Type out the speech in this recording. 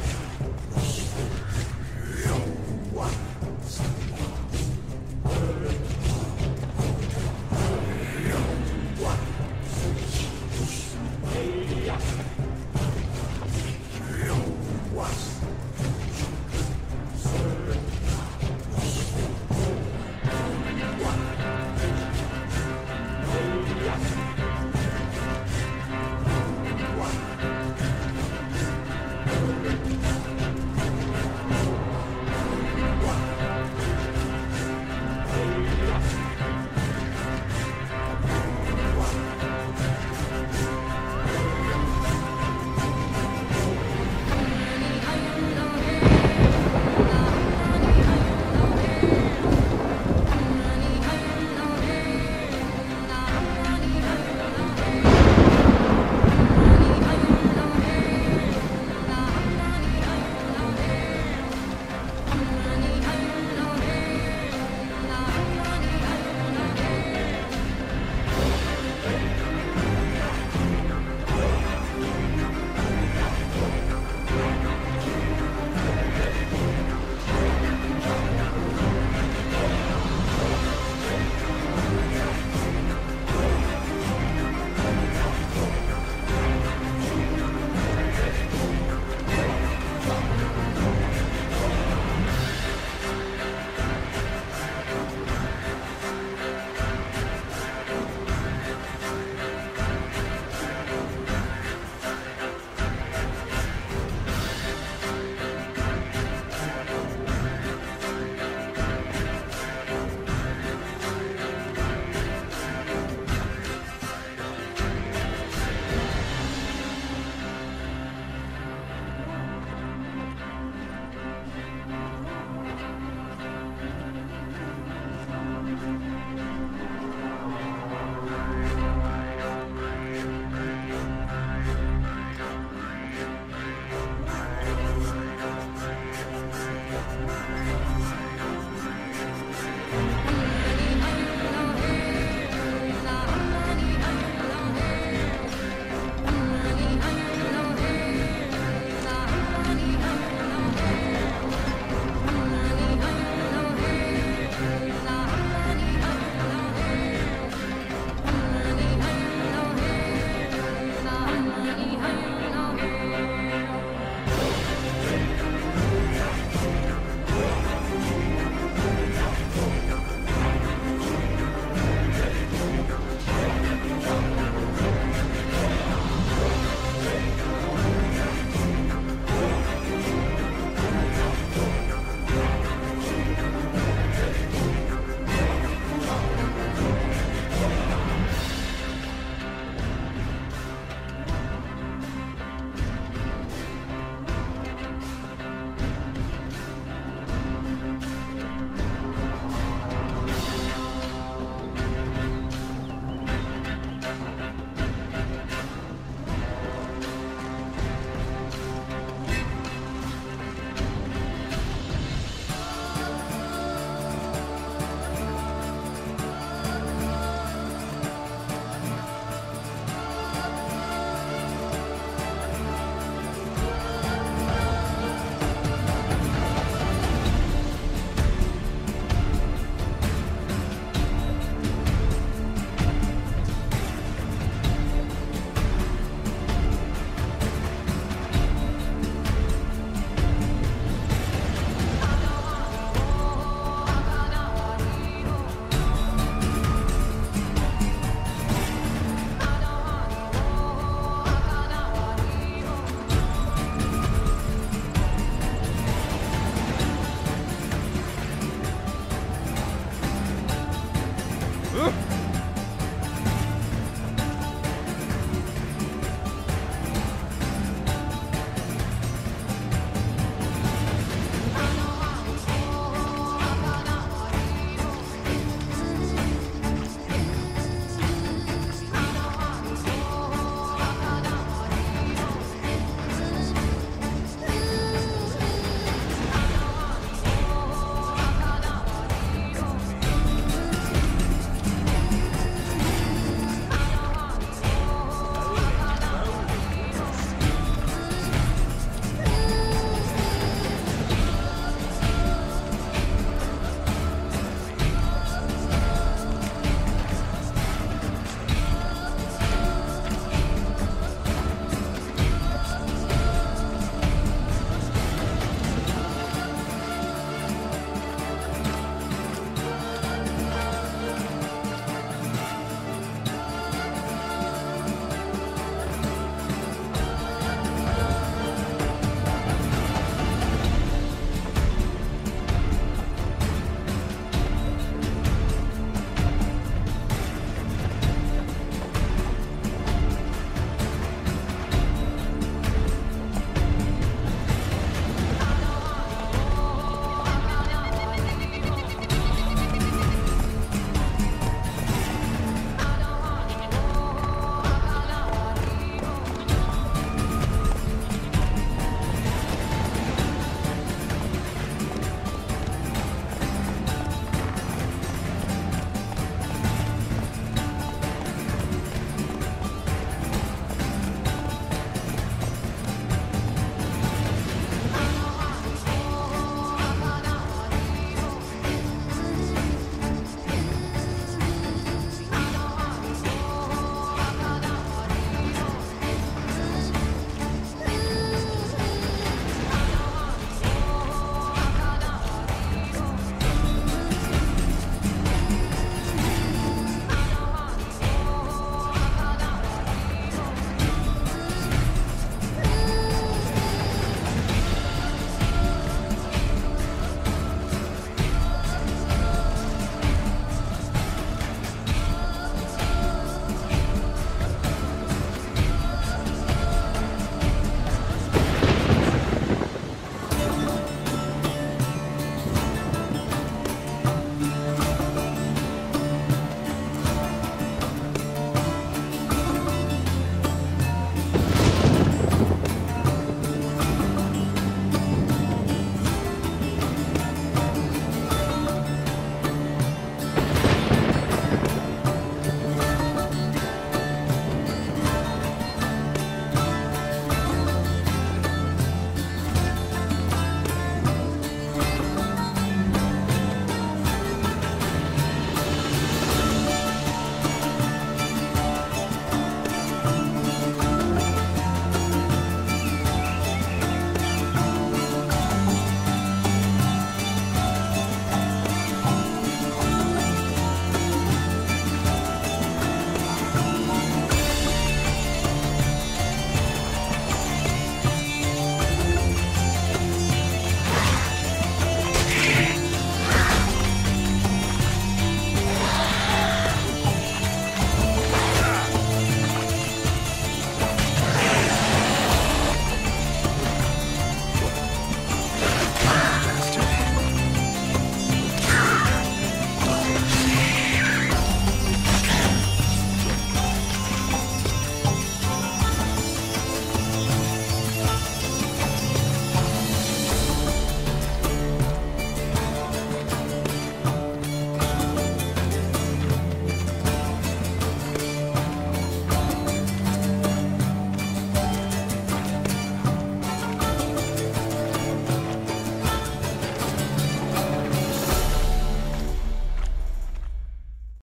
off.